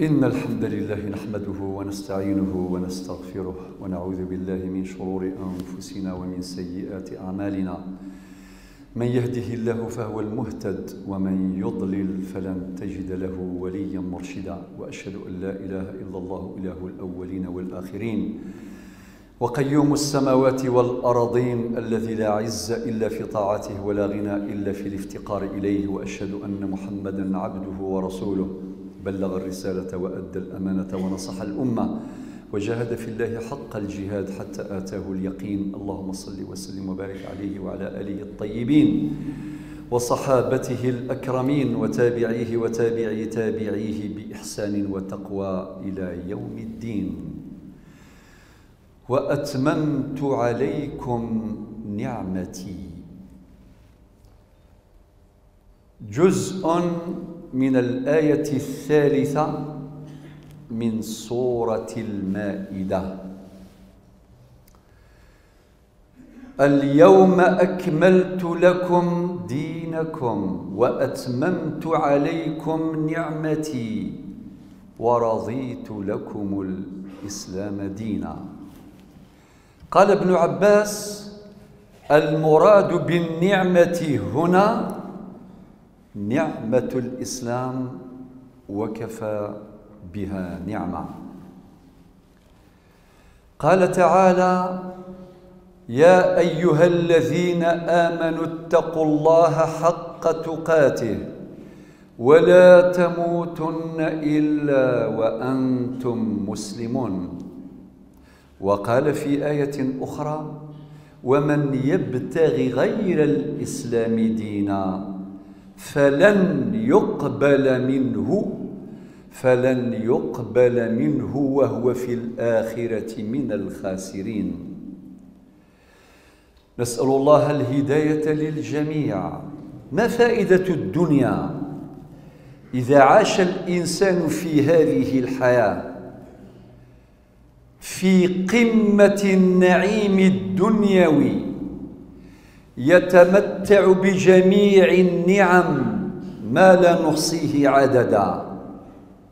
إن الحمد لله نحمده ونستعينه ونستغفره ونعوذ بالله من شرور أنفسنا ومن سيئات أعمالنا. من يهده الله فهو المهتد ومن يضلل فلن تجد له وليا مرشدا. وأشهد أن لا إله إلا الله إله الأولين والآخرين. وقيوم السماوات والأرضين الذي لا عز إلا في طاعته ولا غنى إلا في الافتقار إليه. وأشهد أن محمدا عبده ورسوله. بلغ الرسالة وأدى الأمانة ونصح الأمة وجاهد في الله حق الجهاد حتى آتاه اليقين. اللهم صل وسلم وبارك عليه وعلى آله الطيبين وصحابته الأكرمين وتابعيه وتابعي تابعيه بإحسان وتقوى إلى يوم الدين. وأتممت عليكم نعمتي. جزء من الآية الثالثة من سورة المائدة. اليوم أكملت لكم دينكم وأتممت عليكم نعمتي ورضيت لكم الإسلام دينا. قال ابن عباس المراد بالنعمة هنا نعمة الإسلام وكفى بها نعمة. قال تعالى يا أيها الذين آمنوا اتقوا الله حق تقاته ولا تموتن إلا وأنتم مسلمون. وقال في آية أخرى ومن يبتغي غير الإسلام دينا فلن يقبل منه فلن يقبل منه وهو في الآخرة من الخاسرين. نسأل الله الهداية للجميع. ما فائدة الدنيا إذا عاش الإنسان في هذه الحياة؟ في قمة النعيم الدنيوي. يتمتع بجميع النعم ما لا نحصيه عددا.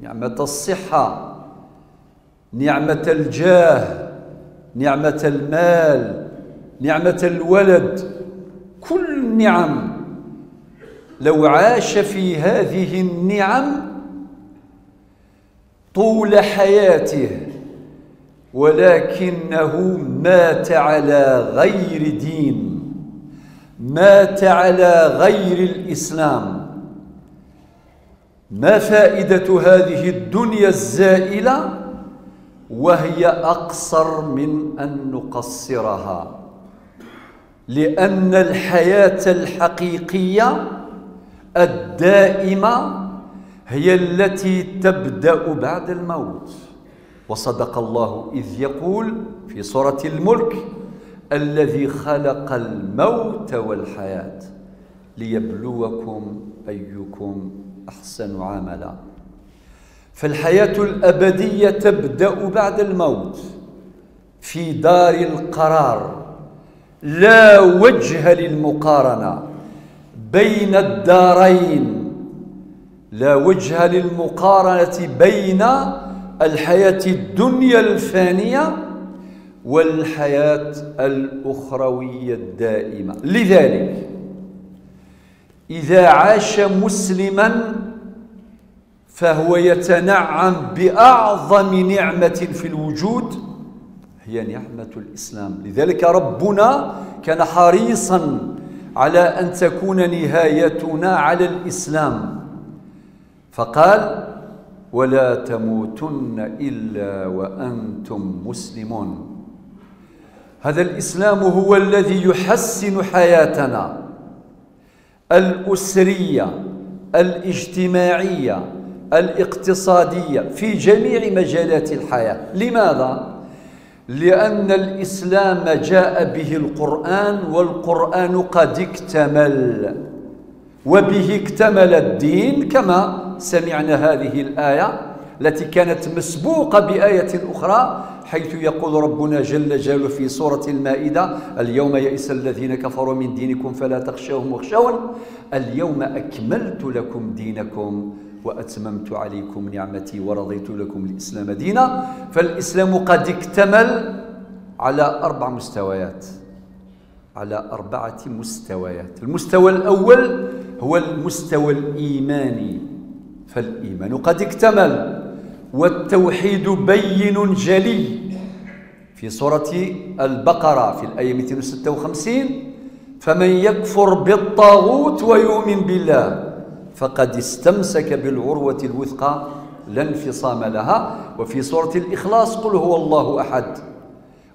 نعمة الصحة نعمة الجاه نعمة المال نعمة الولد كل النعم لو عاش في هذه النعم طول حياته ولكنه مات على غير دين. مات على غير الإسلام. ما فائدة هذه الدنيا الزائلة؟ وهي أقصر من أن نقصرها. لأن الحياة الحقيقية الدائمة هي التي تبدأ بعد الموت. وصدق الله إذ يقول في سورة الملك الذي خلق الموت والحياة ليبلوكم أيكم أحسن عملا. فالحياة الأبدية تبدأ بعد الموت في دار القرار. لا وجه للمقارنة بين الدارين. لا وجه للمقارنة بين الحياة الدنيا الفانية والحياة الأخروية الدائمة. لذلك إذا عاش مسلما فهو يتنعم بأعظم نعمة في الوجود هي نعمة الإسلام. لذلك ربنا كان حريصا على أن تكون نهايتنا على الإسلام. فقال ولا تموتن إلا وأنتم مسلمون. هذا الإسلام هو الذي يحسن حياتنا. الأسرية الاجتماعية الاقتصادية في جميع مجالات الحياة. لماذا؟ لأن الإسلام جاء به القرآن والقرآن قد اكتمل وبه اكتمل الدين كما سمعنا هذه الآية التي كانت مسبوقة بآية أخرى. حيث يقول ربنا جل جلاله في سورة المائدة اليوم يئس الذين كفروا من دينكم فلا تخشوهم واخشون اليوم أكملت لكم دينكم وأتممت عليكم نعمتي ورضيت لكم الإسلام دينا. فالإسلام قد اكتمل على أربع مستويات على أربعة مستويات. المستوى الأول هو المستوى الإيماني فالإيمان قد اكتمل. والتوحيد بين جلي. في سورة البقرة في الآية 256 فمن يكفر بالطاغوت ويؤمن بالله فقد استمسك بالعروة الوثقى لا انفصام لها. وفي سورة الإخلاص قل هو الله أحد.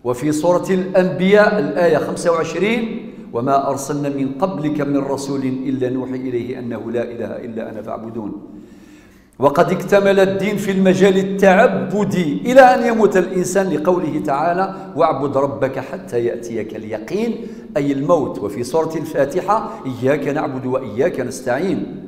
وفي سورة الأنبياء الآية 25 وما أرسلنا من قبلك من رسول إلا نوحي إليه أنه لا إله إلا أنا فاعبدون. وقد اكتمل الدين في المجال التعبدي إلى أن يموت الإنسان لقوله تعالى واعبد ربك حتى يأتيك اليقين أي الموت. وفي سورة الفاتحة إياك نعبد وإياك نستعين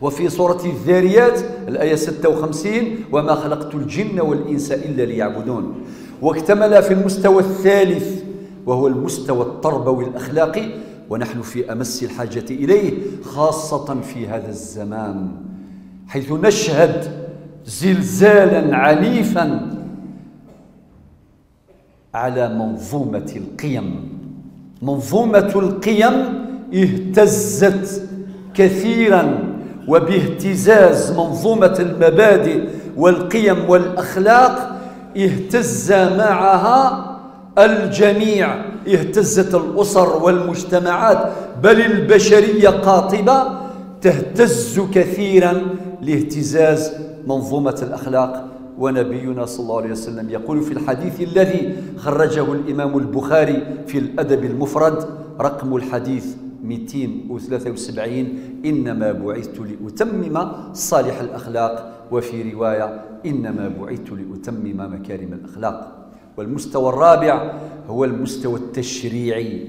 وفي سورة الذاريات الآية 56 وما خلقت الجن والإنس إلا ليعبدون واكتمل في المستوى الثالث وهو المستوى التربوي الأخلاقي ونحن في أمس الحاجة إليه خاصة في هذا الزمان. حيث نشهد زلزالا عنيفا على منظومة القيم. منظومة القيم اهتزت كثيرا وباهتزاز منظومة المبادئ والقيم والأخلاق اهتز معها الجميع. اهتزت الأسر والمجتمعات بل البشرية قاطبة تهتز كثيرا لاهتزاز منظومة الأخلاق. ونبينا صلى الله عليه وسلم يقول في الحديث الذي خرجه الإمام البخاري في الأدب المفرد رقم الحديث 273 إنما بعثت لأتمم صالح الأخلاق. وفي رواية إنما بعثت لأتمم مكارم الأخلاق. والمستوى الرابع هو المستوى التشريعي.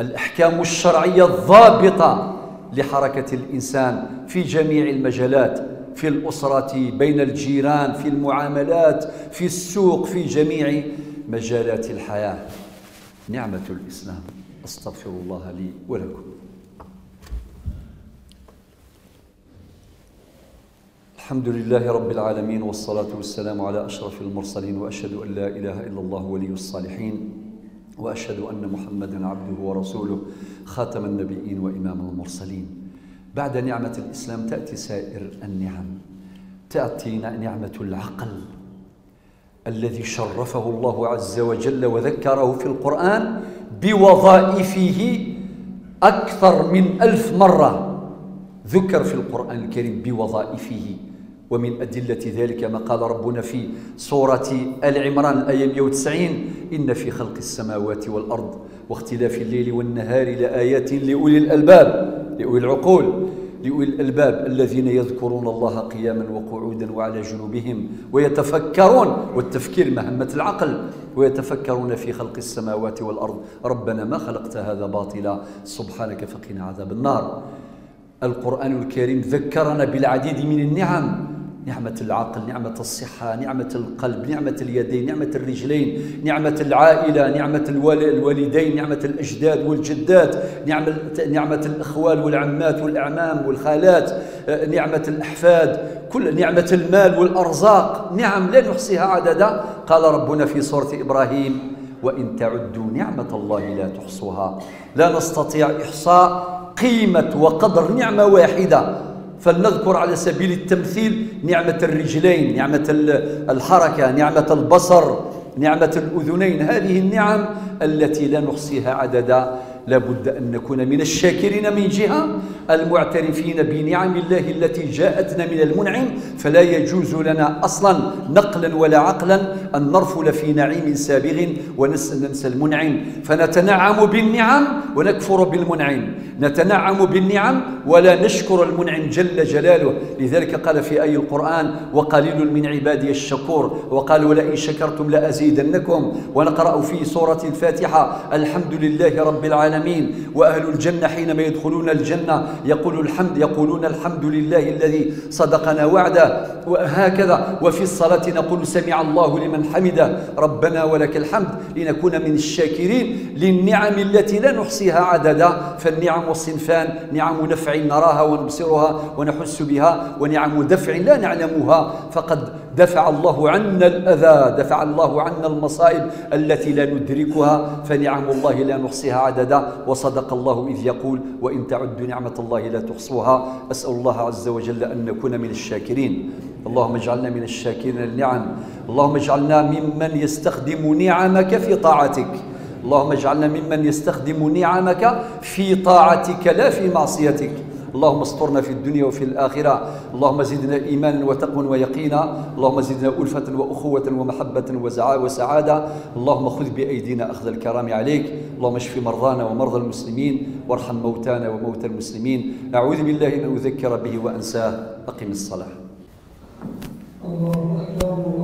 الأحكام الشرعية الضابطة لحركة الإنسان في جميع المجالات في الأسرة بين الجيران في المعاملات في السوق في جميع مجالات الحياة. نعمة الإسلام. أستغفر الله لي ولكم. الحمد لله رب العالمين والصلاة والسلام على أشرف المرسلين وأشهد أن لا إله إلا الله ولي الصالحين. وأشهد أن محمدا عبده ورسوله خاتم النبيين وإمام المرسلين. بعد نعمة الإسلام تأتي سائر النعم. تأتي نعمة العقل الذي شرفه الله عز وجل وذكره في القرآن بوظائفه أكثر من ألف مرة. ذكر في القرآن الكريم بوظائفه. ومن أدلة ذلك ما قال ربنا في سورة آل عمران الآية 190 إن في خلق السماوات والأرض واختلاف الليل والنهار لآيات لأولي الألباب لأولي العقول لأولي الألباب الذين يذكرون الله قياما وقعودا وعلى جنوبهم ويتفكرون والتفكير مهمة العقل ويتفكرون في خلق السماوات والأرض. ربنا ما خلقت هذا باطلا سبحانك فقنا عذاب النار. القرآن الكريم ذكرنا بالعديد من النعم نعمة العقل نعمة الصحة نعمة القلب نعمة اليدين نعمة الرجلين نعمة العائلة نعمة الوالدين نعمة الأجداد والجدات نعمة, نعمة الإخوال والعمات والأعمام والخالات نعمة الأحفاد كل نعمة المال والأرزاق. نعم لا نحصيها عددا. قال ربنا في سورة إبراهيم وإن تعدوا نعمة الله لا تحصوها. لا نستطيع إحصاء قيمة وقدر نعمة واحدة. فلنذكر على سبيل التمثيل نعمة الرجلين نعمة الحركة نعمة البصر نعمة الأذنين. هذه النعم التي لا نحصيها عددا لابد أن نكون من الشاكرين من جهة المعترفين بنعم الله التي جاءتنا من المنعم فلا يجوز لنا أصلا نقلا ولا عقلا أن نرفل في نعيم سابغ وننسى المنعم. فنتنعم بالنعم ونكفر بالمنعم. نتنعم بالنعم ولا نشكر المنعم جل جلاله. لذلك قال في أي القرآن وقليل من عبادي الشكور وقال ولئن شكرتم لأزيدنكم ونقرأ في سورة الفاتحة الحمد لله رب العالمين العالمين وأهل الجنة حينما يدخلون الجنة يقول الحمد يقولون الحمد لله الذي صدقنا وعده. وهكذا وفي الصلاة نقول سمع الله لمن حمده. ربنا ولك الحمد. لنكون من الشاكرين للنعم التي لا نحصيها عددا. فالنعم والصنفان نعم نفع نراها ونبصرها ونحس بها ونعم دفع لا نعلمها. فقد دفع الله عنا الأذى دفع الله عنا المصائب التي لا ندركها فنعم الله لا نحصيها عددا وصدق الله إذ يقول وإن تعدوا نعمة الله لا تحصوها. أسأل الله عز وجل أن نكون من الشاكرين. اللهم اجعلنا من الشاكرين النعم اللهم اجعلنا ممن يستخدم نعمك في طاعتك. اللهم اجعلنا ممن يستخدم نعمك في طاعتك لا في معصيتك. اللهم استرنا في الدنيا وفي الآخرة. اللهم زدنا إيمانا وتقوى ويقينا. اللهم زدنا ألفة وأخوة ومحبة وسعادة. اللهم خذ بأيدينا أخذ الكرام عليك. اللهم اشف مرضانا ومرضى المسلمين. وارحم موتانا وموتى المسلمين. أعوذ بالله أن أذكر به وأنساه. أقم الصلاة. الله أكبر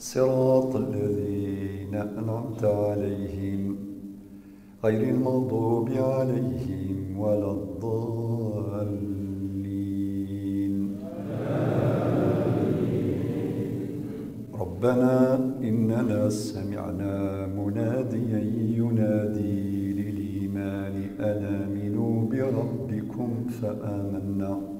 صراط الذين أنعمت عليهم غير المغضوب عليهم ولا الضالين. ربنا إننا سمعنا مناديا ينادي للإيمان أن آمنوا بربكم فآمنا.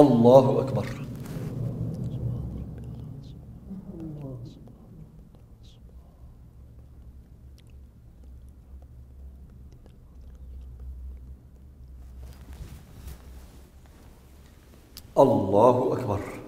الله أكبر. الله أكبر.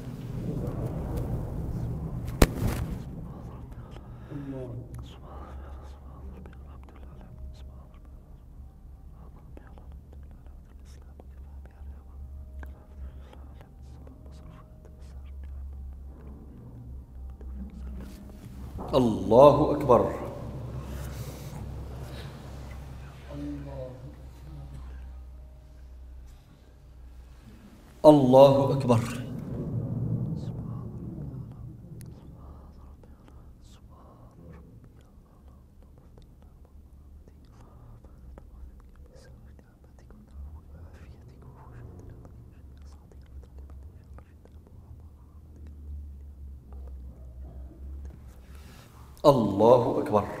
الله أكبر. الله أكبر. الله أكبر.